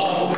Oh.